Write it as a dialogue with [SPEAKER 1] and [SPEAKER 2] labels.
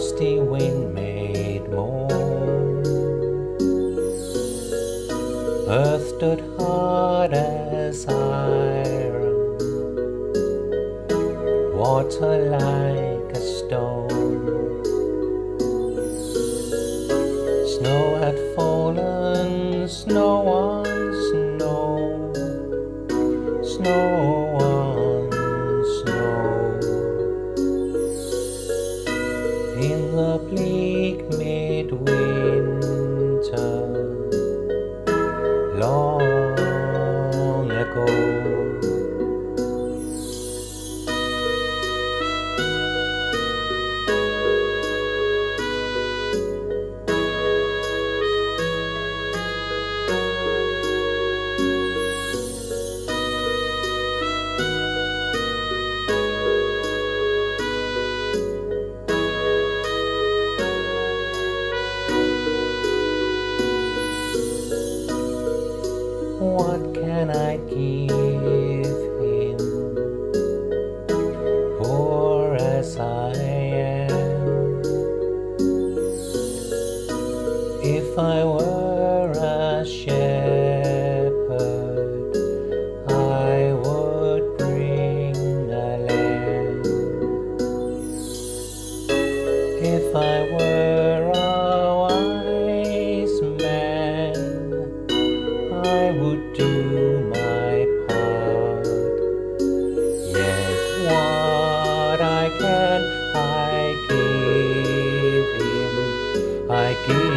[SPEAKER 1] frosty wind made moan. Earth stood hard as iron, water like a stone. Snow had fallen, snow on snow, snow the bleak midwinter, long ago. What can I give him? Poor as I am. If I were a shepherd, I would bring a lamb. If I were like it.